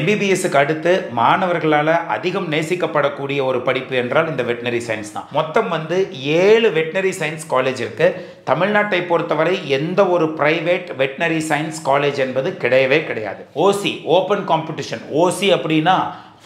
எம்பிபிஎஸ்க்கு அடுத்து மாணவர்களால் அதிகம் நேசிக்கப்படக்கூடிய ஒரு படிப்பு என்றால் இந்த வெட்டினரி சயின்ஸ் தான். மொத்தம் வந்து ஏழு வெட்டினரி சயின்ஸ் காலேஜ் இருக்கு. தமிழ்நாட்டை பொறுத்தவரை எந்த ஒரு பிரைவேட் வெட்டினரி சயின்ஸ் காலேஜ் என்பது கிடையவே கிடையாது. ஓசி ஓப்பன் காம்படிஷன். ஓசி அப்படின்னா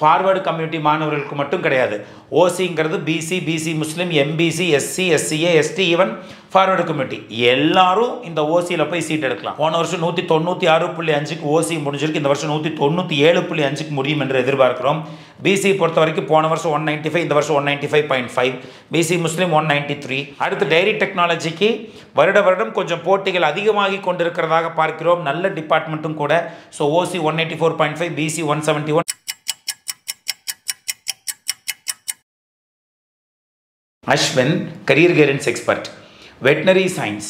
ஃபார்வர்டு கம்யூனிட்டி மாணவர்களுக்கு மட்டும் கிடையாது. ஓசிங்கிறது BC BC Muslim MBC SC SCA ST even forward community எல்லாரும் இந்த ஓசியில் போய் சீட் எடுக்கலாம். போன வருஷம் நூற்றி தொண்ணூற்றி ஆறு புள்ளி அஞ்சுக்கு ஓசி முடிஞ்சிருக்கு. இந்த வருஷம் நூற்றி தொண்ணூற்றி ஏழு புள்ளி அஞ்சுக்கு முடியும் என்று எதிர்பார்க்கிறோம். பிசி பொறுத்த வரைக்கும் போன வருஷம் ஒன் நைன்ட்டி ஃபைவ் இந்த வருஷம் one ninety five point five BC Muslim one ninety three அடுத்து டைரி டெக்னாலஜிக்கு வருட வருடம் கொஞ்சம் போட்டிகள் அதிகமாகி கொண்டிருக்கிறதாக பார்க்கிறோம். நல்ல டிபார்ட்மெண்ட்டும் கூட. So OC one eighty four point five BC one seventy one Ashwin career guidance expert veterinary science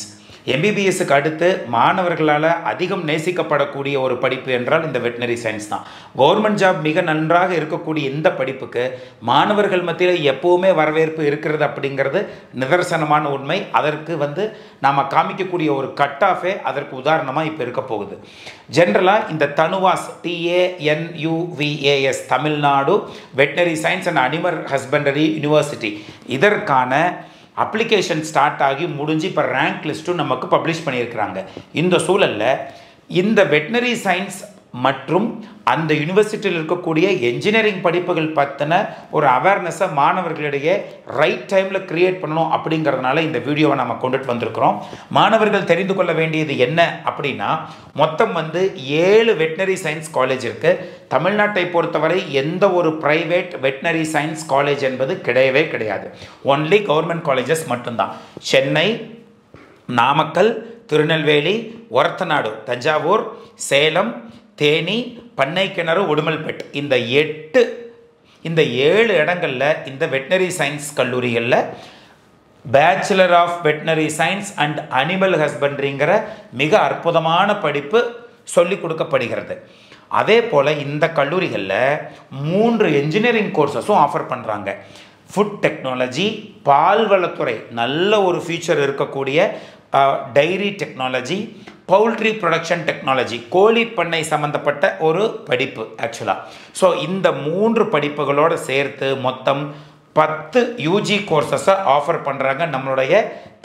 எம்பிபிஎஸ்க்கு அடுத்து மாணவர்களால் அதிகம் நேசிக்கப்படக்கூடிய ஒரு படிப்பு என்றால் இந்த வெட்டினரி சயின்ஸ் தான். கவர்மெண்ட் ஜாப் மிக நன்றாக இருக்கக்கூடிய இந்த படிப்புக்கு மாணவர்கள் மத்தியில் எப்போவுமே வரவேற்பு இருக்கிறது அப்படிங்கிறது நிதர்சனமான உண்மை. அதற்கு வந்து நாம் காமிக்கக்கூடிய ஒரு கட் ஆஃபே அதற்கு உதாரணமாக இப்போ இருக்க போகுது. ஜென்ரலாக இந்த TANUVAS TANUVAS Tamil Nadu veterinary science and animal husbandry university. இதற்கான அப்ளிகேஷன் ஸ்டார்ட் ஆகி முடிஞ்சு இப்போ ரேங்க் லிஸ்ட்டும் நமக்கு பப்ளிஷ் பண்ணியிருக்கிறாங்க. இந்த சூழலில் இந்த வெட்டினரி சயின்ஸ் மற்றும் அந்த யூனிவர்சிட்டியில் இருக்கக்கூடிய என்ஜினியரிங் படிப்புகள் பற்றின ஒரு அவேர்னஸை மாணவர்களிடையே ரைட் டைமில் க்ரியேட் பண்ணணும் அப்படிங்கிறதுனால இந்த வீடியோவை நம்ம கொண்டுட்டு வந்திருக்கிறோம். மாணவர்கள் தெரிந்து கொள்ள வேண்டியது என்ன அப்படின்னா மொத்தம் வந்து ஏழு வெட்டினரி சயின்ஸ் காலேஜ் இருக்குது தமிழ்நாட்டை பொறுத்தவரை எந்த ஒரு ப்ரைவேட் வெட்டினரி சயின்ஸ் காலேஜ் என்பது கிடையவே கிடையாது. ஒன்லி கவர்மெண்ட் காலேஜஸ் மட்டும்தான். சென்னை நாமக்கல் திருநெல்வேலி ஒரத்தநாடு தஞ்சாவூர் சேலம் தேனி பண்ணை கிணறு உடுமல்பேட். இந்த எட்டு இந்த ஏழு இடங்களில் இந்த வெட்டினரி சயின்ஸ் கல்லூரிகளில் bachelor of veterinary science and animal ஹஸ்பண்ட்ரிங்கிற மிக அற்புதமான படிப்பு சொல்லிக் கொடுக்கப்படுகிறது. அதே போல் இந்த கல்லூரிகளில் மூன்று என்ஜினியரிங் கோர்சஸும் ஆஃபர் பண்ணுறாங்க ஃபுட் டெக்னாலஜி பால்வளத்துறை நல்ல ஒரு ஃபியூச்சர் இருக்கக்கூடிய dairy technology poultry production technology கோழி பண்ணை சம்மந்தப்பட்ட ஒரு படிப்பு ஆக்சுவலாக ஸோ இந்த மூன்று படிப்புகளோடு சேர்த்து மொத்தம் பத்து யூஜி கோர்சஸை ஆஃபர் பண்ணுறாங்க நம்மளுடைய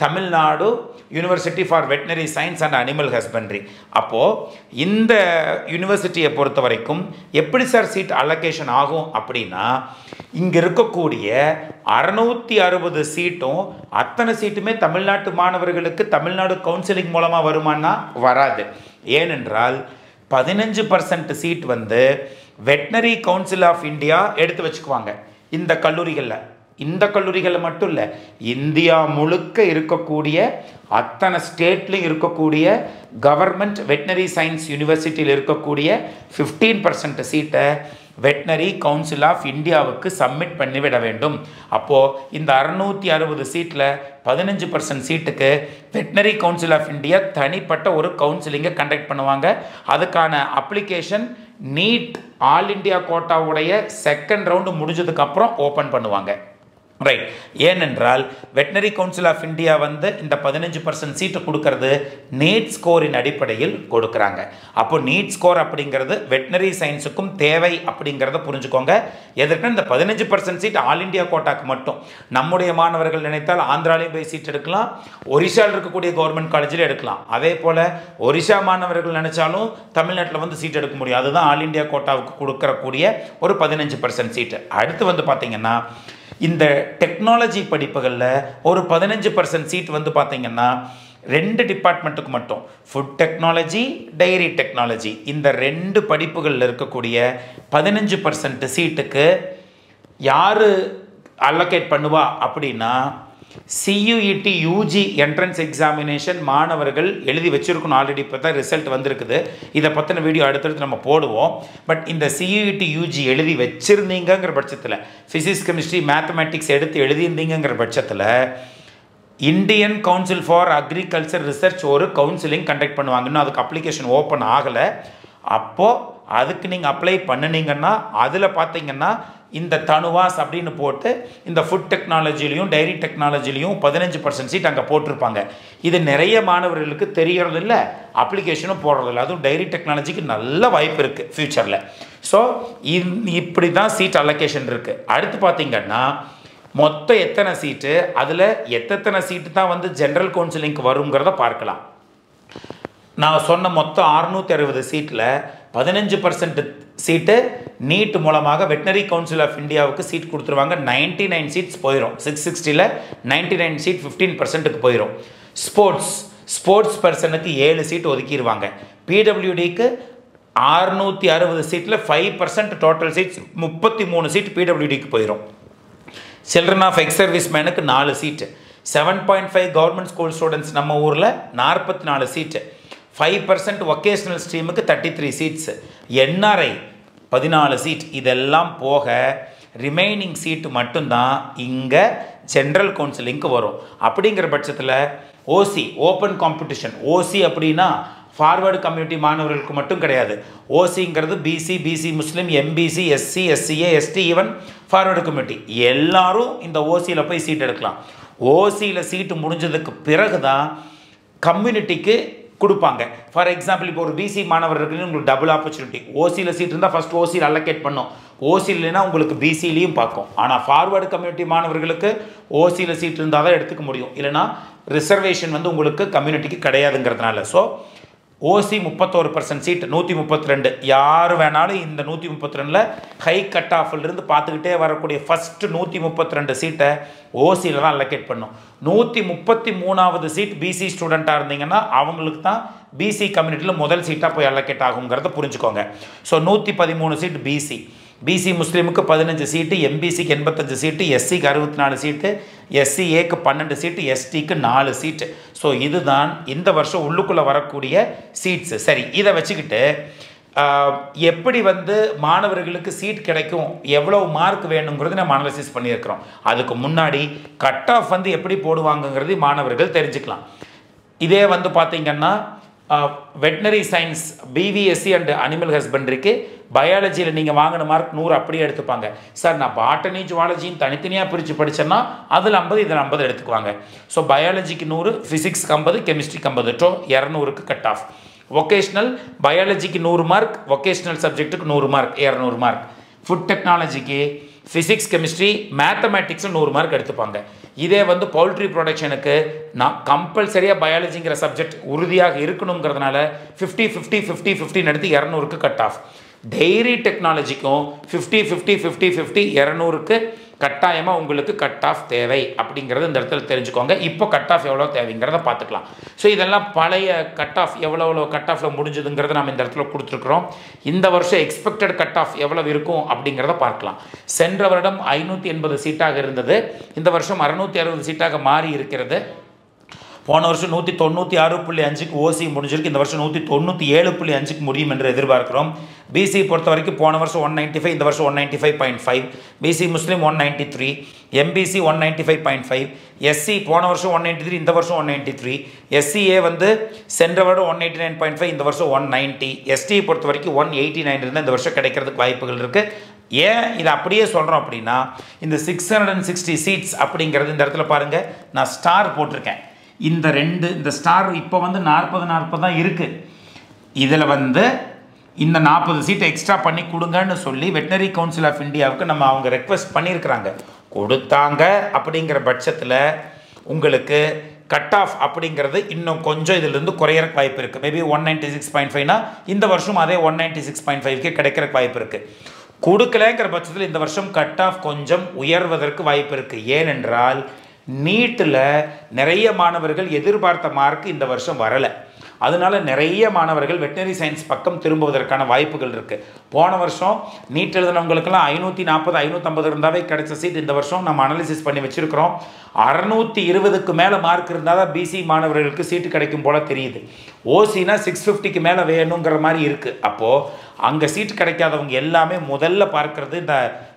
Tamil Nadu university for veterinary science and animal husbandry அப்போது இந்த யூனிவர்சிட்டியை பொறுத்த வரைக்கும் எப்படி சார் சீட் அலோகேஷன் ஆகும் அப்படின்னா இங்கே இருக்கக்கூடிய அறநூற்றி அறுபது சீட்டும் அத்தனை சீட்டுமே தமிழ்நாட்டு மாணவர்களுக்கு தமிழ்நாடு கவுன்சிலிங் மூலமாக வருமானா வராது. ஏனென்றால் பதினஞ்சு பர்சன்ட் சீட் வந்து வெட்டினரி கவுன்சில் ஆஃப் இந்தியா எடுத்து வச்சுக்குவாங்க. இந்த கல்லூரிகளில். இந்த கல்லூரிகளில் மட்டும் இல்லை இந்தியா முழுக்க இருக்கக்கூடிய அத்தனை ஸ்டேட்லையும் இருக்கக்கூடிய கவர்மெண்ட் வெட்டினரி சயின்ஸ் யூனிவர்சிட்டியில் இருக்கக்கூடிய ஃபிஃப்டீன் பர்சன்ட் சீட்டை வெட்னரி கவுன்சில் ஆஃப் இந்தியாவுக்கு சப்மிட் பண்ணிவிட வேண்டும். அப்போது இந்த அறுநூற்றி அறுபது சீட்டில் பதினஞ்சு பர்சன்ட் சீட்டுக்கு வெட்னரி கவுன்சில் ஆஃப் இந்தியா தனிப்பட்ட ஒரு கவுன்சிலிங்கை கண்டக்ட் பண்ணுவாங்க. அதுக்கான அப்ளிகேஷன் நீட் ஆல் இண்டியா கோட்டாவுடைய செகண்ட் ரவுண்டு முடிஞ்சதுக்கப்புறம் ஓப்பன் பண்ணுவாங்க. ரைட் ஏனென்றால் வெட்டினரி கவுன்சில் ஆஃப் இந்தியா வந்து இந்த பதினஞ்சு பர்சன்ட் சீட்டு கொடுக்கறது நீட் ஸ்கோரின் அடிப்படையில் கொடுக்குறாங்க. அப்போ நீட் ஸ்கோர் அப்படிங்கிறது வெட்டினரி சயின்ஸுக்கும் தேவை அப்படிங்கிறத புரிஞ்சுக்கோங்க. எதற்கு இந்த பதினஞ்சு பர்சன்ட் சீட் ஆல் இண்டியா கோட்டாக்கு மட்டும். நம்முடைய மாணவர்கள் நினைத்தால் ஆந்திராலையும் போய் சீட் எடுக்கலாம். ஒரிசாவில் இருக்கக்கூடிய கவர்மெண்ட் காலேஜில் எடுக்கலாம். அதே போல் ஒரிசா மாணவர்கள் நினைச்சாலும் தமிழ்நாட்டில் வந்து சீட் எடுக்க முடியும். அதுதான் ஆல் இண்டியா கோட்டாவுக்கு கொடுக்கறக்கூடிய ஒரு பதினஞ்சு பர்சன்ட் சீட்டு. அடுத்து வந்து பார்த்தீங்கன்னா இந்த டெக்னாலஜி படிப்புகளில் ஒரு பதினஞ்சு பர்சன்ட் சீட் வந்து பார்த்தீங்கன்னா ரெண்டு டிபார்ட்மெண்ட்டுக்கு மட்டும். ஃபுட் டெக்னாலஜி டைரி டெக்னாலஜி இந்த ரெண்டு படிப்புகளில் இருக்கக்கூடிய பதினஞ்சு பர்சன்ட் சீட்டுக்கு யார் அலோகேட் பண்ணுவா அப்படின்னா சியூஇடி யூஜி என்ட்ரன்ஸ் எக்ஸாமினேஷன் மாணவர்கள் எழுதி வச்சுருக்கணும் ஆல்ரெடி இப்போ தான் ரிசல்ட் வந்திருக்குது. இதை பற்றின வீடியோ அடுத்தடுத்து நம்ம போடுவோம். பட் இந்த சியூஇடி யூஜி எழுதி வச்சுருந்தீங்கிற பட்சத்தில் ஃபிசிக்ஸ் கெமிஸ்ட்ரி மேத்தமேட்டிக்ஸ் எடுத்து எழுதியிருந்தீங்கிற பட்சத்தில் Indian council for agriculture research ஒரு கவுன்சிலிங் கண்டக்ட் பண்ணுவாங்க. இன்னும் அதுக்கு அப்ளிகேஷன் ஓப்பன் ஆகலை. அப்போது அதுக்கு நீங்கள் அப்ளை பண்ணினீங்கன்னா அதில் பார்த்தீங்கன்னா இந்த தனுவாஸ் அப்படின்னு போட்டு இந்த ஃபுட் டெக்னாலஜிலையும் டைரி டெக்னாலஜிலையும் பதினஞ்சு பர்சன்ட் சீட் அங்கே போட்டிருப்பாங்க. இது நிறைய மாணவர்களுக்கு தெரியறது இல்லை அப்ளிகேஷனும் போடுறதில்ல. அதுவும் டைரி டெக்னாலஜிக்கு நல்ல வாய்ப்பு இருக்குது ஃப்யூச்சரில் ஸோ இப்படி தான் சீட் அலோகேஷன் இருக்குது அடுத்து பார்த்தீங்கன்னா மொத்தம் எத்தனை சீட்டு அதில் எத்தனை சீட்டு தான் வந்து ஜென்ரல் கவுன்சிலிங்க்கு வருங்கிறத பார்க்கலாம். நான் சொன்ன மொத்தம் அறுநூற்றி அறுபது சீட்டில் பதினஞ்சு பர்சன்ட் சீட்டு நீட் மூலமாக வெட்டினரி கவுன்சில் ஆஃப் இந்தியாவுக்கு சீட் கொடுத்துருவாங்க. நைன்டி நைன் சீட்ஸ் போயிடும் சிக்ஸ் சிக்ஸ்டியில் நைன்டி நைன் சீட் ஃபிஃப்டீன் பர்சன்ட்டுக்கு போயிடும் ஸ்போர்ட்ஸ் ஸ்போர்ட்ஸ் பர்சனுக்கு ஏழு சீட் ஒதுக்கிடுவாங்க பிடபிள்யூடிக்கு அறுநூற்றி அறுபது சீட்டில் ஃபைவ் பர்சன்ட் டோட்டல் சீட்ஸ் முப்பத்தி மூணு சீட் பிடபிள்யூடிக்கு போயிடும் சில்ட்ரன் ஆஃப் எக்ஸ் சர்வீஸ் மேனுக்கு நாலு seat. Seven point five government school students நம்ம ஊரில் நாற்பத்தி நாலு சீட்டு. ஃபைவ் பர்சன்ட் ஒகேஷ்னல் ஸ்ட்ரீமுக்கு தேர்ட்டி த்ரீ சீட்ஸ் என்ஆர்ஐ பதினாலு சீட் இதெல்லாம் போக ரிமைனிங் சீட்டு மட்டும்தான் இங்கே ஜென்ரல் கவுன்சிலிங்க்கு வரும். அப்படிங்கிற பட்சத்தில் ஓசி ஓப்பன் காம்படிஷன் ஓசி அப்படின்னா ஃபார்வர்டு கம்யூனிட்டி மாணவர்களுக்கு மட்டும் கிடையாது. ஓசிங்கிறது BC BC Muslim MBC SC SCA ST even forward community எல்லாரும் இந்த ஓசியில் போய் சீட் எடுக்கலாம். ஓசியில் சீட்டு முடிஞ்சதுக்கு பிறகு தான் கம்யூனிட்டிக்கு கொடுப்பாங்க. ஃபார் எக்ஸாம்பிள் இப்போ ஒரு பிசி மாணவர் இருக்குன்னு உங்களுக்கு டபுள் ஆப்பர்ச்சுனிட்டி ஓசியில் சீட் இருந்தால் ஃபஸ்ட் ஓசியில் அலோகேட் பண்ணும். ஓசி இல்லைன்னா உங்களுக்கு பிசிலையும் பார்க்கும். ஆனால் ஃபார்வர்டு கம்யூனிட்டி மாணவர்களுக்கு ஓசியில் சீட் இருந்தால் தான் எடுத்துக்க முடியும். இல்லைனா ரிசர்வேஷன் வந்து உங்களுக்கு கம்யூனிட்டிக்கு கிடையாதுங்கிறதுனால. ஸோ ஓசி முப்பத்தோரு பர்சன்ட் சீட் நூற்றி முப்பத்தி ரெண்டு. யார் வேணாலும் இந்த நூற்றி முப்பத்தி ரெண்டில் ஹை கட் ஆஃபிலிருந்து பார்த்துக்கிட்டே வரக்கூடிய ஃபஸ்ட்டு நூற்றி முப்பத்தி ரெண்டு சீட்டை ஓசியில் தான் அலோகேட் பண்ணும். நூற்றி முப்பத்தி மூணாவது சீட் பிசி ஸ்டூடெண்ட்டாக இருந்தீங்கன்னா அவங்களுக்கு தான் பிசி கம்யூனிட்டியில் முதல் சீட்டாக போய் அலோகேட் ஆகுங்கிறத புரிஞ்சுக்கோங்க. ஸோ நூற்றி பதிமூணு சீட் பிசி பிசி முஸ்லீமுக்கு பதினஞ்சு சீட்டு எம்பிசிக்கு எண்பத்தஞ்சு சீட்டு எஸ்சிக்கு அறுபத்தி நாலு சீட்டு எஸ்சிஏக்கு பன்னெண்டு சீட்டு எஸ்டிக்கு நாலு சீட்டு ஸோ இதுதான் இந்த வருஷம் உள்ளுக்குள்ளே வரக்கூடிய சீட்ஸு சரி இதை வச்சுக்கிட்டு எப்படி வந்து மாணவர்களுக்கு சீட் கிடைக்கும் எவ்வளோ மார்க் வேணுங்கிறது நம்ம அனலிசிஸ் பண்ணியிருக்கிறோம். அதுக்கு முன்னாடி கட் ஆஃப் வந்து எப்படி போடுவாங்கங்கிறது மாணவர்கள் தெரிஞ்சுக்கலாம். இதே வந்து பார்த்தீங்கன்னா veterinary science B V S C and animal ஹஸ்பண்ட்ரிக்கு பயாலஜியில் நீங்கள் வாங்கின மார்க் நூறு அப்படியே எடுத்துப்பாங்க. சார் நான் பாட்டனி ஜுவாலஜியும் தனித்தனியாக பிரித்து படித்தேன்னா அதில் ஐம்பது இதில் ஐம்பது எடுத்துக்குவாங்க. ஸோ பயாலஜிக்கு நூறு ஃபிசிக்ஸ்க்கு ஐம்பது கெமிஸ்ட்ரிக்கு ஐம்பது. டோ இரநூறுக்கு கட் ஆஃப் ஒகேஷ்னல் பயாலஜிக்கு நூறு மார்க் ஒகேஷ்னல் சப்ஜெக்ட்டுக்கு நூறு மார்க் இரநூறு மார்க் ஃபுட் டெக்னாலஜிக்கு ஃபிசிக்ஸ் கெமிஸ்ட்ரி மேத்தமேட்டிக்ஸும் நூறு மார்க் எடுத்துப்பாங்க. இதே வந்து பவுல்ட்ரி ப்ரொடக்ஷனுக்கு நான் கம்பல்சரியாக பயாலஜிங்கிற சப்ஜெக்ட் உறுதியாக இருக்கணுங்கிறதுனால ஃபிஃப்டி ஃபிஃப்டி ஃபிஃப்டி ஃபிஃப்டின்னு எடுத்து இரநூறுக்கு கட் ஆஃப் டெய்ரி டெக்னாலஜிக்கும் ஃபிஃப்டி ஃபிஃப்டி ஃபிஃப்டி ஃபிஃப்டி இரநூறுக்கு கட்டாயமாக உங்களுக்கு கட் ஆஃப் தேவை. அப்படிங்கிறது இந்த இடத்துல தெரிஞ்சுக்கோங்க. இப்போ கட் ஆஃப் எவ்வளோ தேவைங்கிறத பார்த்துக்கலாம். ஸோ இதெல்லாம் பழைய கட் ஆஃப் எவ்வளோ எவ்வளோ கட் ஆஃபில் முடிஞ்சதுங்கிறத நம்ம இந்த இடத்துல கொடுத்துருக்குறோம். இந்த வருஷம் எக்ஸ்பெக்டட் கட் ஆஃப் எவ்வளவு இருக்கும் அப்படிங்கிறத பார்க்கலாம். சென்ற வருடம் ஐநூற்றி எண்பது சீட்டாக இருந்தது. இந்த வருஷம் அறுநூற்றி அறுபது சீட்டாக மாறி இருக்கிறது. போன வருஷம் நூற்றி தொண்ணூற்றி ஆறு புள்ளி அஞ்சுக்கு ஓசி முடிஞ்சிருக்கு. இந்த வருஷம் நூற்றி தொண்ணூற்றி ஏழு புள்ளி அஞ்சுக்கு முடியும் என்று எதிர்பார்க்கிறோம். பிசி பொறுத்த வரைக்கும் போன வருஷம் ஒன் நைன்ட்டி ஃபைவ் இந்த வருஷம் one ninety five point five BC Muslim one ninety three MBC one ninety five point five SC போன வருஷம் ஒன் நைன்ட்டி த்ரீ இந்த வருஷம் ஒன் நைன்ட்டி த்ரீ எஸ்சிஏ வந்து சென்ற வருடம் one eighty nine point five இந்த வருஷம் ஒன் நைன்ட்டி எஸ்டி பொறுத்த வரைக்கும் ஒன் எயிட்டி நைன் இருந்தால் இந்த வருஷம் கிடைக்கிறதுக்கு வாய்ப்புகள் இருக்குது ஏன் இதை அப்படியே சொல்கிறோம் அப்படின்னா இந்த six hundred and sixty seats அப்படிங்கிறது இந்த இடத்துல பாருங்கள் நான் ஸ்டார் போட்டிருக்கேன். இந்த ரெண்டு இந்த ஸ்டார் இப்போ வந்து நாற்பது நாற்பது தான் இருக்குது இதில் வந்து இந்த நாற்பது சீட்டை எக்ஸ்ட்ரா பண்ணி கொடுங்கன்னு சொல்லி வெட்டினரி கவுன்சில் ஆஃப் இந்தியாவுக்கு நம்ம அவங்க ரெக்வெஸ்ட் பண்ணியிருக்கிறாங்க கொடுத்தாங்க அப்படிங்கிற பட்சத்தில் உங்களுக்கு கட் ஆஃப் அப்படிங்கிறது இன்னும் கொஞ்சம் இதிலிருந்து குறையறக்கு வாய்ப்பு இருக்குது maybe one ninety six point ஃபைவ்னா இந்த வருஷம் அதே ஒன் நைன்ட்டி சிக்ஸ் பாயிண்ட் ஃபைவ்க்கு கிடைக்கிறக்கு வாய்ப்பு இருக்குது கொடுக்கலங்கிற பட்சத்தில் இந்த வருஷம் கட் ஆஃப் கொஞ்சம் உயர்வதற்கு வாய்ப்பு இருக்குது ஏனென்றால் நீட்டில் நிறைய மாணவர்கள் எதிர்பார்த்த மார்க் இந்த வருஷம் வரலை. அதனால நிறைய மாணவர்கள் வெட்டினரி சயின்ஸ் பக்கம் திரும்புவதற்கான வாய்ப்புகள் இருக்குது போன வருஷம் நீட் எழுதினவங்களுக்கெல்லாம் ஐநூற்றி நாற்பது ஐநூற்றம்பது இருந்தாவே கிடைச்ச சீட். இந்த வருஷம் நம்ம அனலிசிஸ் பண்ணி வச்சுருக்கிறோம். அறநூற்றி இருபதுக்கு மேலே மார்க் இருந்தால் தான் பிசி மாணவர்களுக்கு சீட்டு கிடைக்கும் போல் தெரியுது. ஓசினா சிக்ஸ் ஃபிஃப்டிக்கு மேலே வேணுங்கிற மாதிரி இருக்குது அப்போது அங்கே சீட் கிடைக்காதவங்க எல்லாமே முதல்ல பார்க்கறது இந்த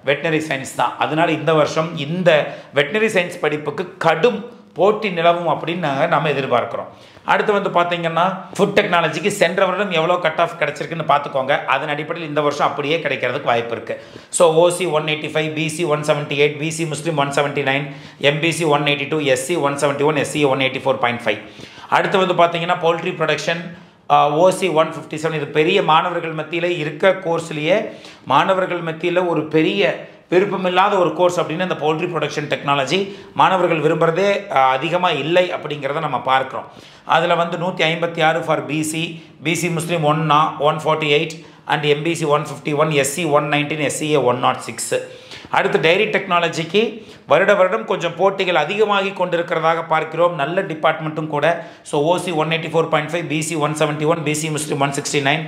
வெட்டினரி சயின்ஸ் தான். அதனால இந்த வருஷம் இந்த வெட்டினரி சயின்ஸ் படிப்புக்கு கடும் போட்டி நிலவும் அப்படின்னு நாங்கள் நம்ம எதிர்பார்க்குறோம். அடுத்து வந்து பார்த்தீங்கன்னா ஃபுட் டெக்னாலஜிக்கு சென்ற வருடம் எவ்வளோ கட் ஆஃப் கிடச்சிருக்குன்னு பார்த்துக்கோங்க அதன் அடிப்படையில் இந்த வருஷம் அப்படியே கிடைக்கிறதுக்கு வாய்ப்பு இருக்குது so OC one eighty five BC one seventy eight BC Muslim one seventy nine MBC one eighty two SC one seventy one SC one eighty four point five அடுத்து வந்து பார்த்தீங்கன்னா poultry production OC one fifty seven இது பெரிய மாணவர்கள் மத்தியில் இருக்க கோர்ஸ்லேயே மாணவர்கள் மத்தியில் ஒரு பெரிய விருப்பமில்லாத ஒரு கோர்ஸ் அப்படின்னு இந்த பவுல்ட்ரி ப்ரொடக்ஷன் டெக்னாலஜி மாணவர்கள் விரும்புகிறதே அதிகமாக இல்லை அப்படிங்கிறத நம்ம பார்க்குறோம். அதில் வந்து நூற்றி ஐம்பத்தி ஆறு ஃபார் பிசி பிசி முஸ்லீம் ஒன்னா one forty eight and MBC one fifty one SC one nineteen SCA one not six அடுத்து டைரி டெக்னாலஜிக்கு வருட வருடம் கொஞ்சம் போட்டிகள் அதிகமாகி கொண்டிருக்கிறதாக பார்க்கிறோம். நல்ல டிபார்ட்மெண்ட்டும் கூட. So OC one eighty four point five BC one seventy one BC Muslim one sixty nine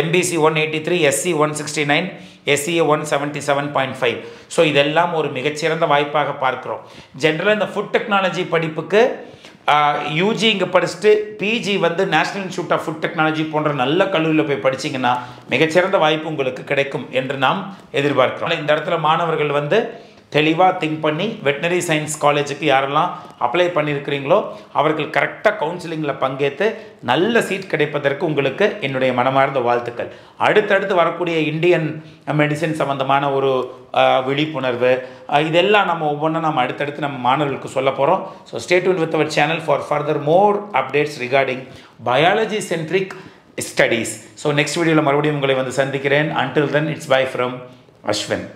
MBC one eighty three SC one sixty nine SCA one seventy seven point five so இதெல்லாம் ஒரு மிகச்சிறந்த வாய்ப்பாக பார்க்குறோம். ஜென்ரலாக இந்த food technology படிப்புக்கு UG இங்கே படிச்சுட்டு பிஜி வந்து national institute of food technology போன்ற நல்ல கல்லூரியில் போய் படிச்சிங்கன்னா மிகச்சிறந்த வாய்ப்பு உங்களுக்கு கிடைக்கும் என்று நாம் எதிர்பார்க்கிறோம். இந்த இடத்துல மாணவர்கள் வந்து தெளிவாக திங்க் பண்ணி வெட்டினரி சயின்ஸ் காலேஜுக்கு யாரெல்லாம் அப்ளை பண்ணியிருக்கிறீங்களோ அவர்கள் கரெக்டாக கவுன்சிலிங்கில் பங்கேற்று நல்ல சீட் கிடைப்பதற்கு உங்களுக்கு என்னுடைய மனமார்ந்த வாழ்த்துக்கள். அடுத்தடுத்து வரக்கூடிய இந்தியன் மெடிசின் சம்மந்தமான ஒரு விழிப்புணர்வு இதெல்லாம் நம்ம ஒவ்வொன்றும் நம்ம அடுத்தடுத்து நம்ம மாணவர்களுக்கு சொல்ல போகிறோம் so stay tuned with our channel for further more updates regarding biology centric studies so next வீடியோவில் மறுபடியும் உங்களை வந்து சந்திக்கிறேன். Until then it's bye from Ashwin